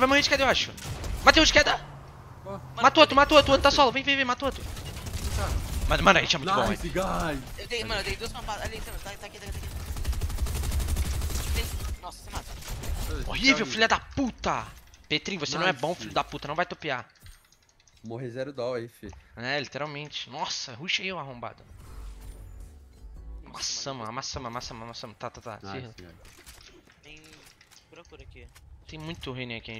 vai morrer de queda, eu acho. Matei um de queda. Ó, Matou outro, matou outro, outro tá solo. Vem, vem, vem, matou outro. Mano, mano, a gente é muito bom, guys. Eu dei, mano, eu dei duas pampadas. Ali, tá, tá aqui, tá aqui, tá aqui. Nossa, você mata. Horrível, filha da puta. Petrinho, você não é bom, filho da puta. Não vai topear. Morrer zero dó aí, fi. É, literalmente. Nossa, ruxa aí, arrombado. Amassamos, amassamos, amassamos, amassamos. Tá, tá, tá. Nice. Tem. Procura aqui. Tem muito ruim aqui, a gente